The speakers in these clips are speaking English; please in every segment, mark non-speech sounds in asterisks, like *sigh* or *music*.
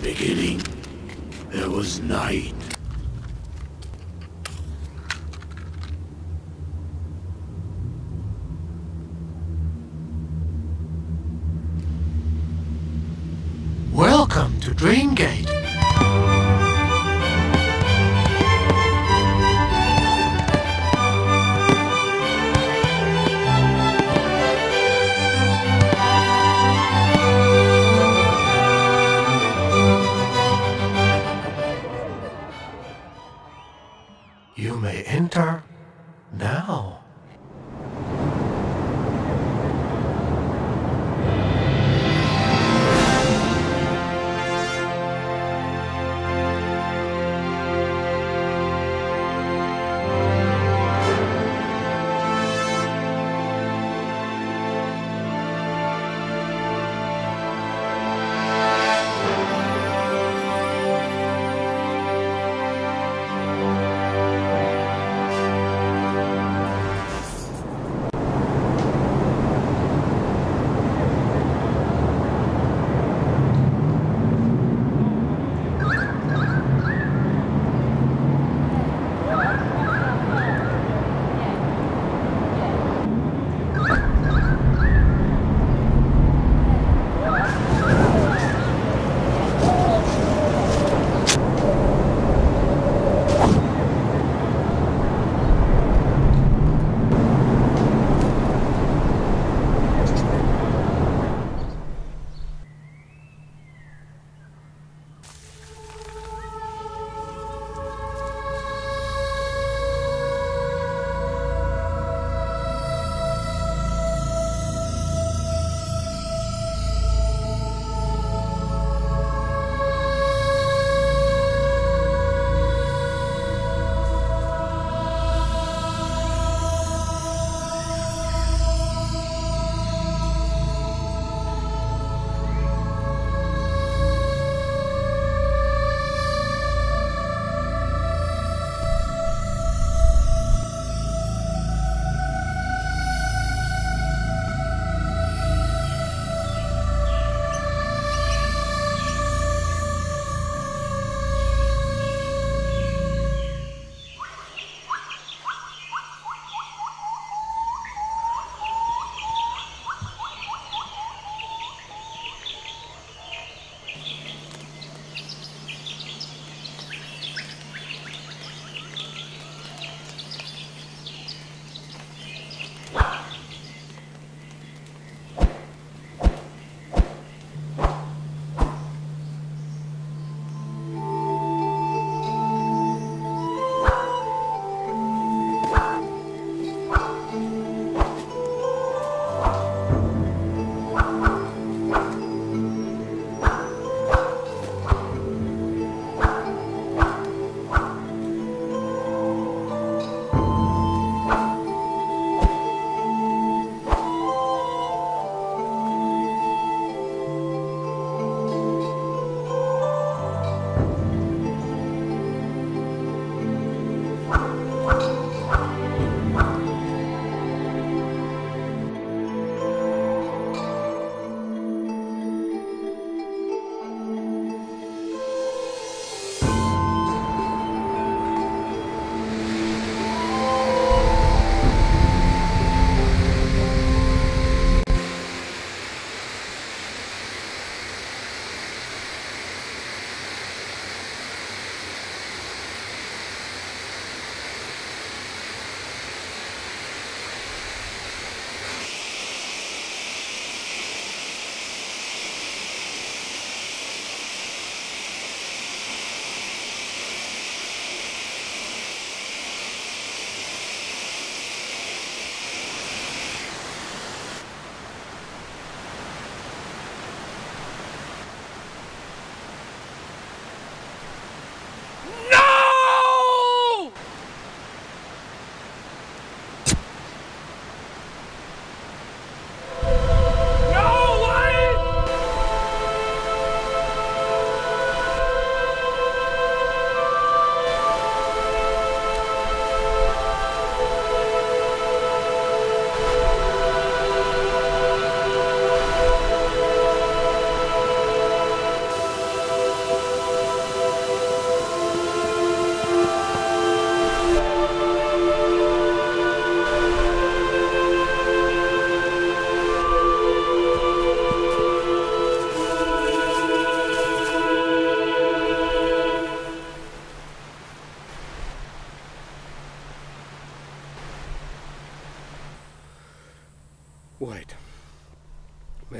the beginning, there was night. Welcome to Dreamgate.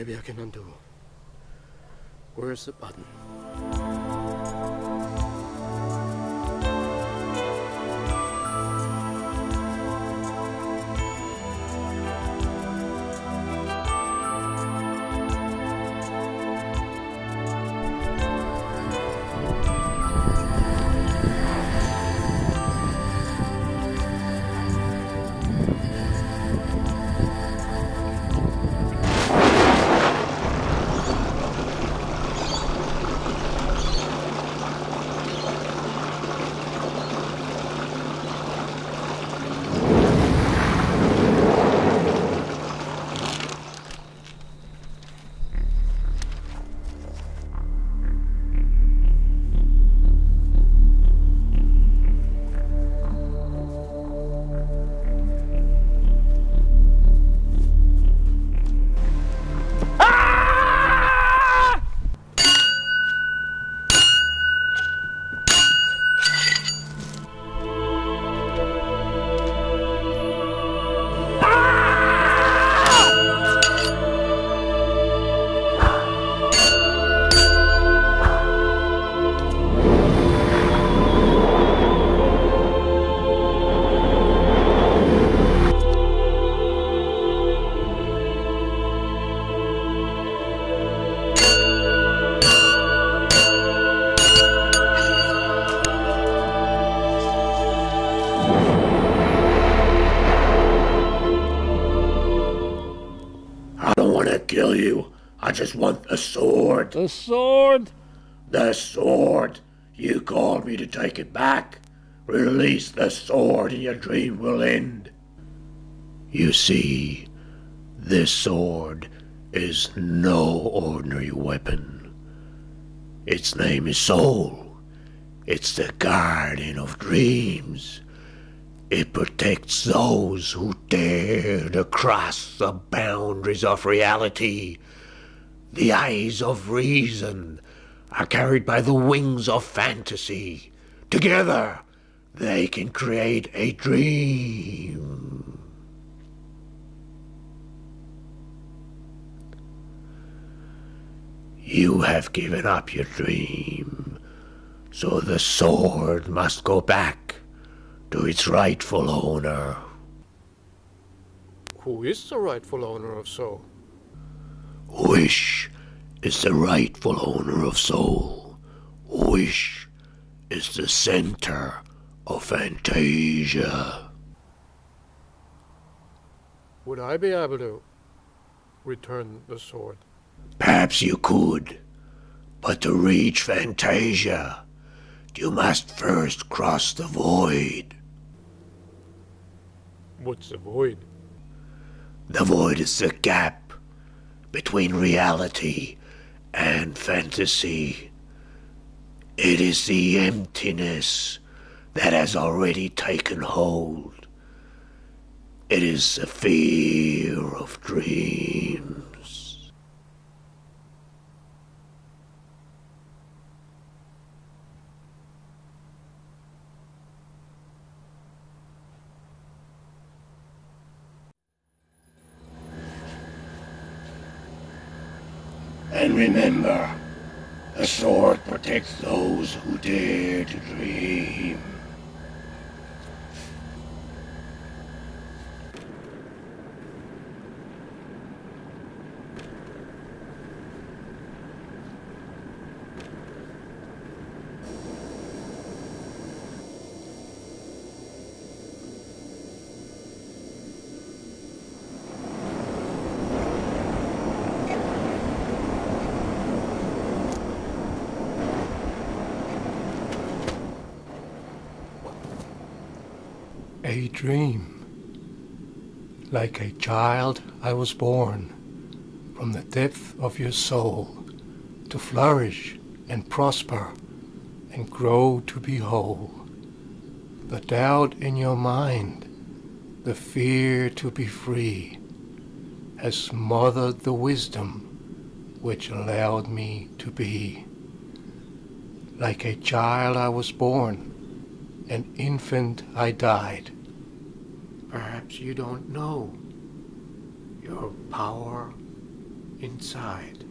Maybe I can undo. Where's the button? The sword? The sword. You called me to take it back. Release the sword and your dream will end. You see, this sword is no ordinary weapon. Its name is Soul. It's the guardian of dreams. It protects those who dare to cross the boundaries of reality. The eyes of reason are carried by the wings of fantasy. Together, they can create a dream. You have given up your dream, so the sword must go back to its rightful owner. Who is the rightful owner of Soul? Wish is the rightful owner of soul. Wish is the center of Fantasia. Would I be able to return the sword? Perhaps you could, but to reach Fantasia, you must first cross the void. What's the void? The void is the gap between reality and fantasy. It is the emptiness that has already taken hold. It is the fear of dreams. And remember, the sword protects those who dare to dream. A dream. Like a child, I was born from the depth of your soul to flourish and prosper and grow to be whole. The doubt in your mind, the fear to be free, has smothered the wisdom which allowed me to be. Like a child I was born, an infant I died. Perhaps you don't know your power inside.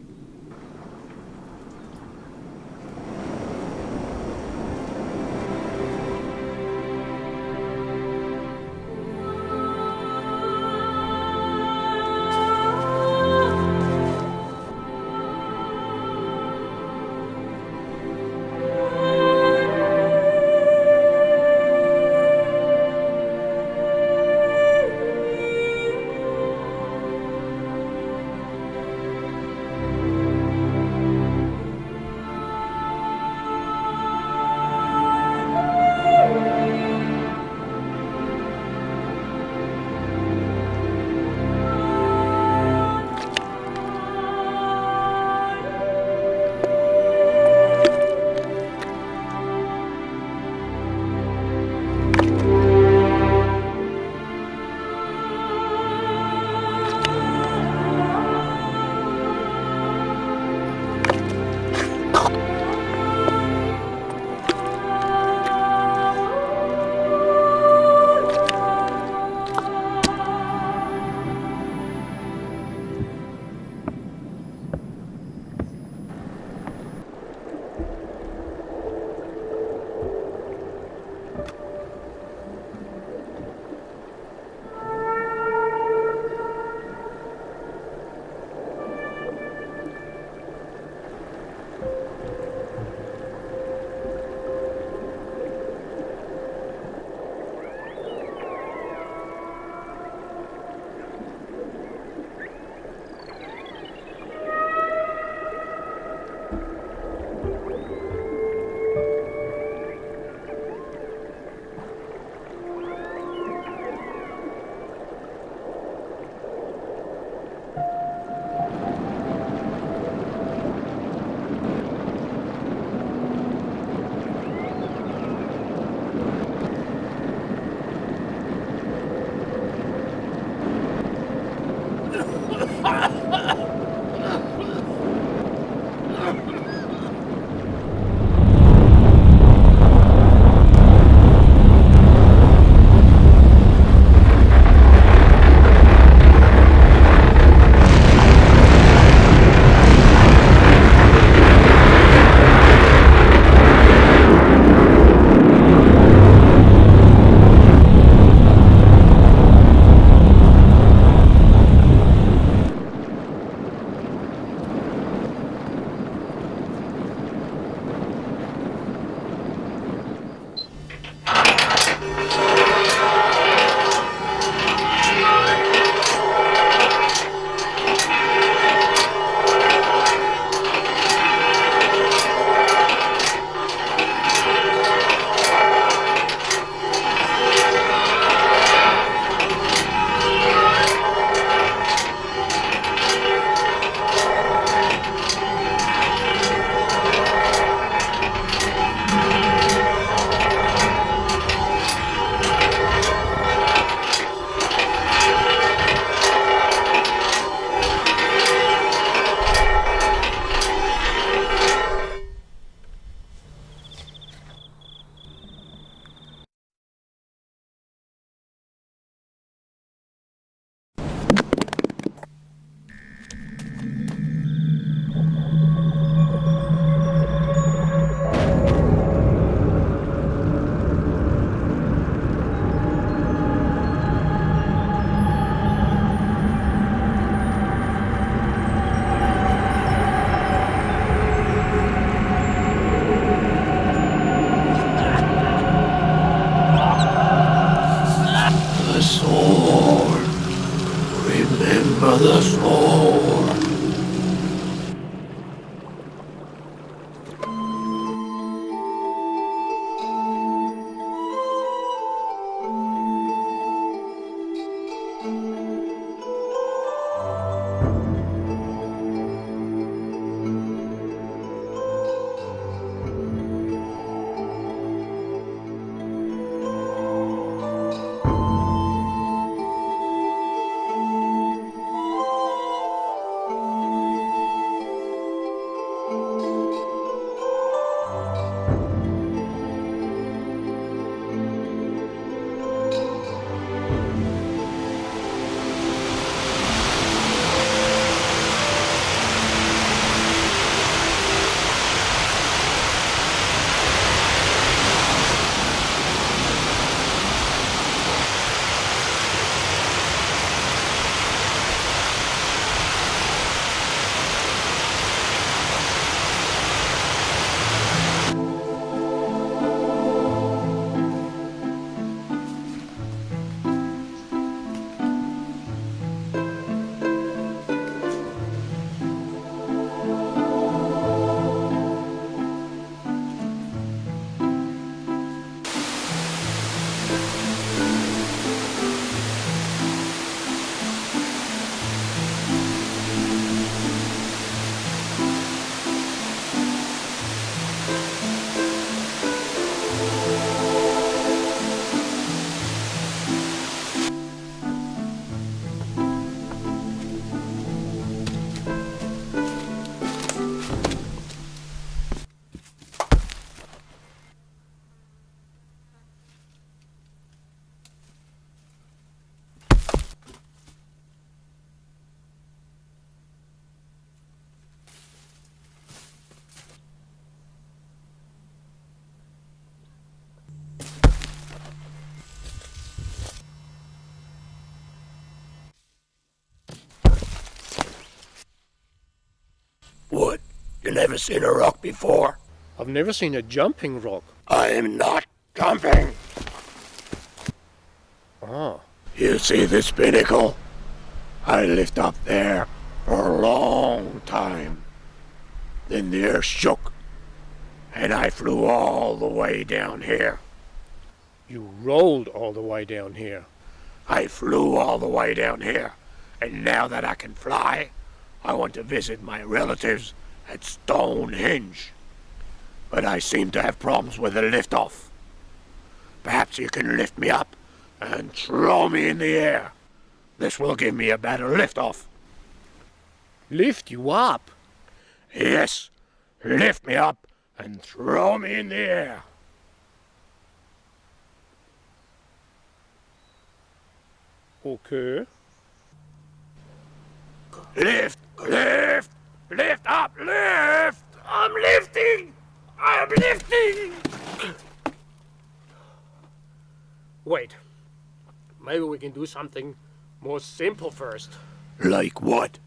Never seen a rock before? I've never seen a jumping rock. I am not jumping. Ah, You see this pinnacle? I lived up there for a long time. Then the earth shook, and I flew all the way down here. you rolled all the way down here. I flew all the way down here, and now that I can fly, I want to visit my relatives at Stonehenge. But I seem to have problems with the liftoff. Perhaps you can lift me up and throw me in the air. This will give me a better liftoff. Lift you up. Yes, lift me up and throw me in the air. Okay. Lift, lift, lift up, lift! I'm lifting! I'm lifting! Wait. Maybe we can do something more simple first. Like what?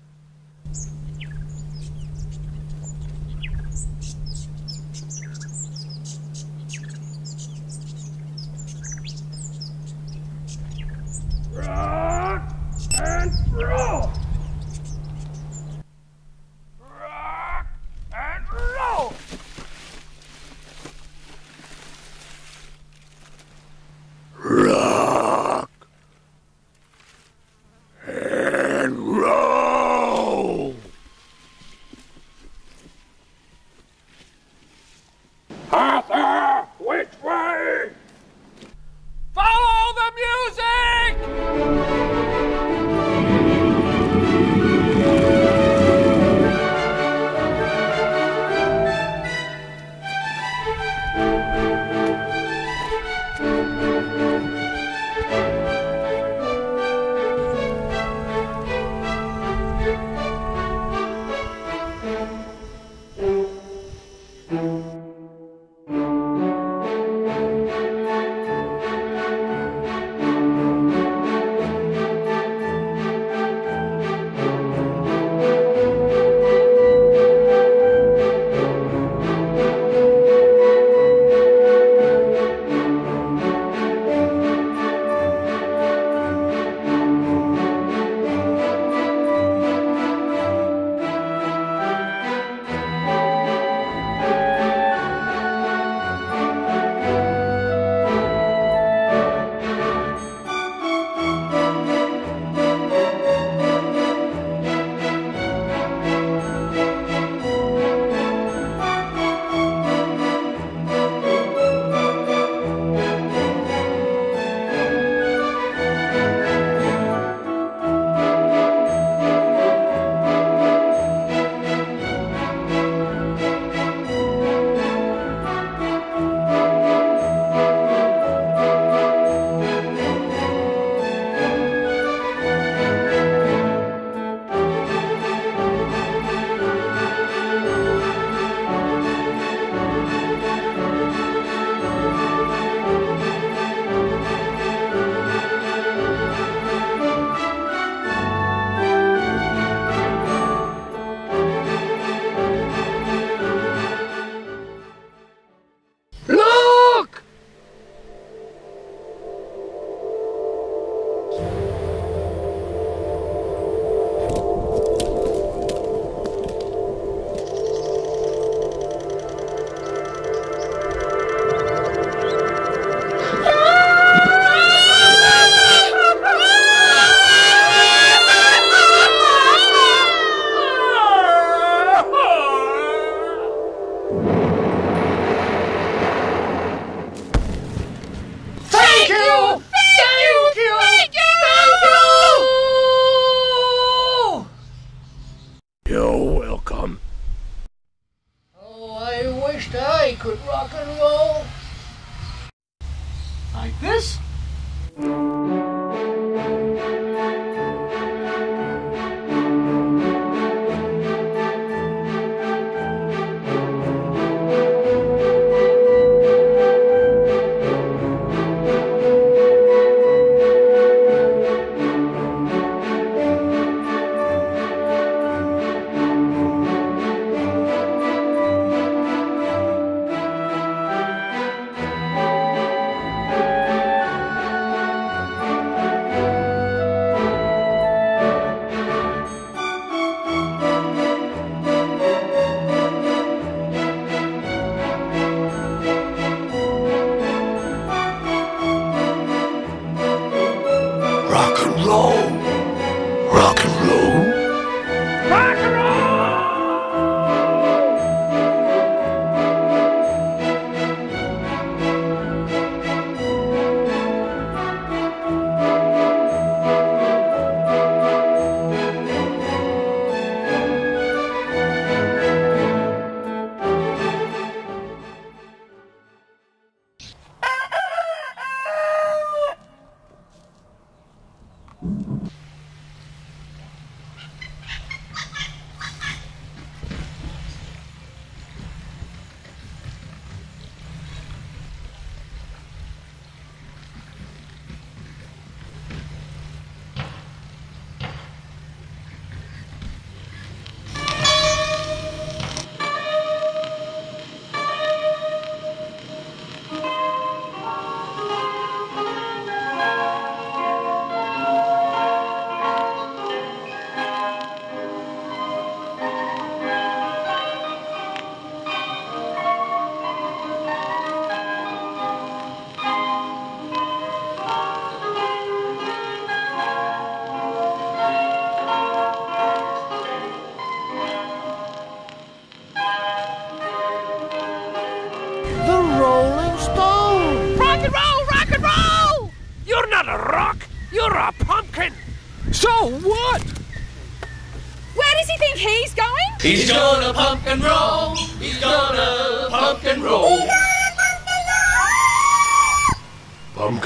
Roll.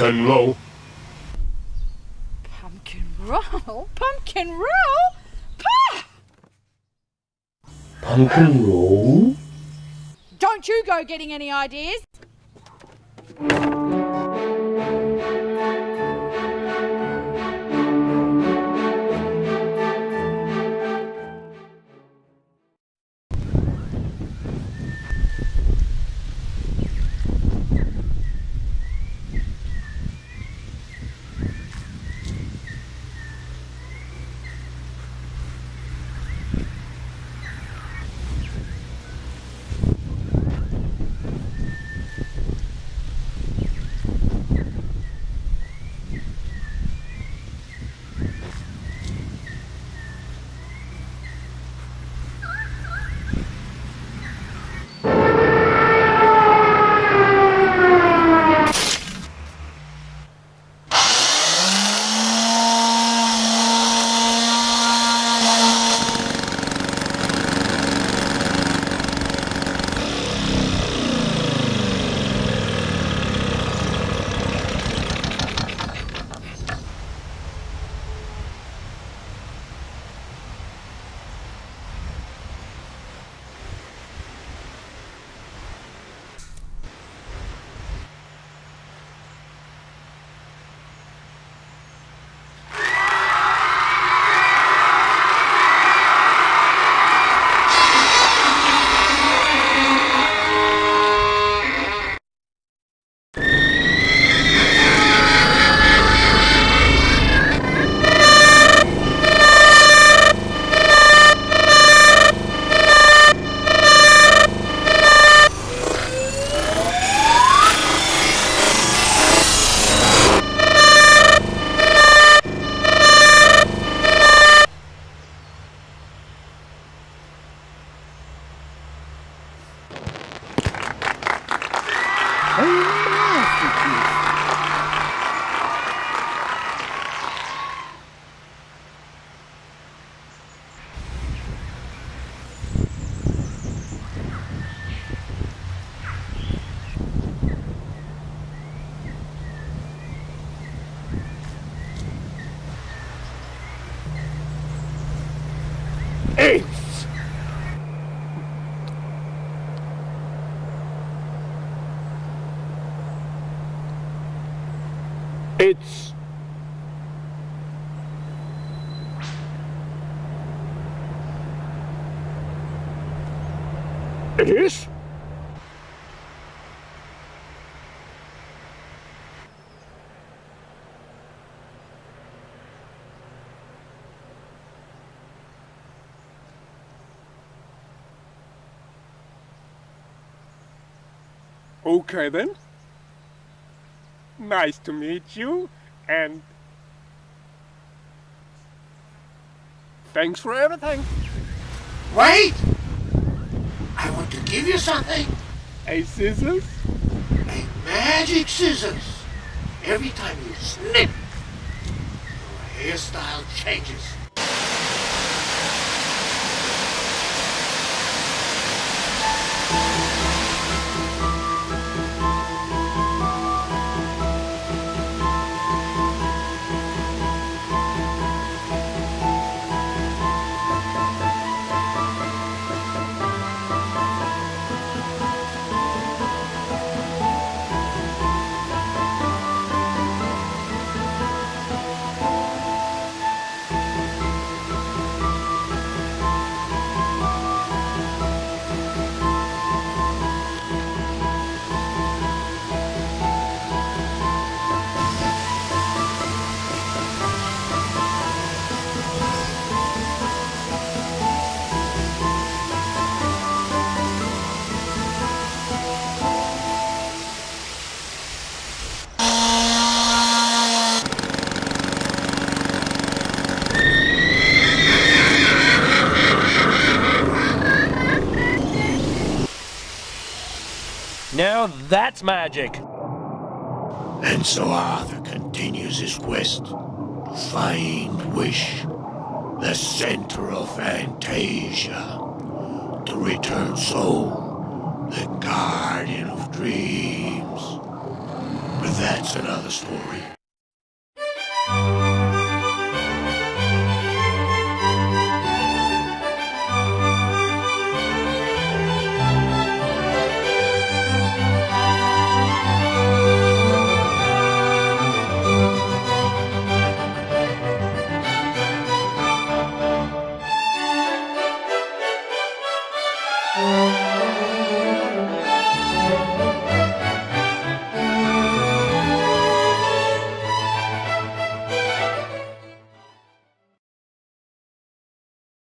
Pumpkin low. Pumpkin roll? *laughs* Pumpkin roll? Pah! Pumpkin roll? Don't you go getting any ideas. Is? Okay then. Nice to meet you, and Thanks for everything. Wait! Give you something. A scissors? A magic scissors. Every time you snip, your hairstyle changes. Now that's magic. And so Arthur continues his quest to find Wish, the center of Fantasia, to return Soul, the guardian of dreams. But that's another story.